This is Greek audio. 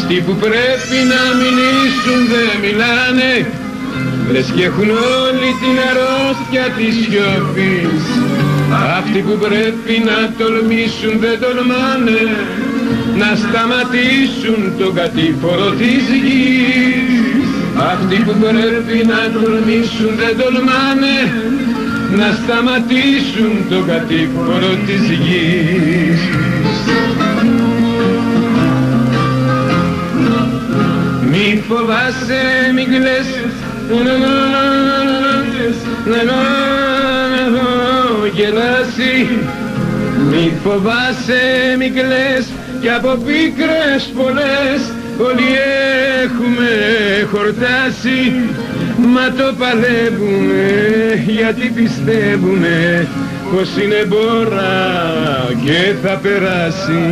Αυτοί που πρέπει να μιλήσουν δεν μιλάνε. Λες και έχουν όλη την αρρώστια της σιωπής. Αυτοί που πρέπει να τολμήσουν δεν τολμάνε. Να σταματήσουν τον κατήφορο της γης. Αυτοί που πρέπει να τολμήσουν δεν τολμάνε. Να σταματήσουν τον κατήφορο της γης φοβάσαι, μη κλαις, να γελάσει. Μη φοβάσαι, μη κλαις, κι από πίκρες πολλές όλοι έχουμε χορτάσει. Μα το παλεύουμε γιατί πιστεύουμε πως είναι μπόρα και θα περάσει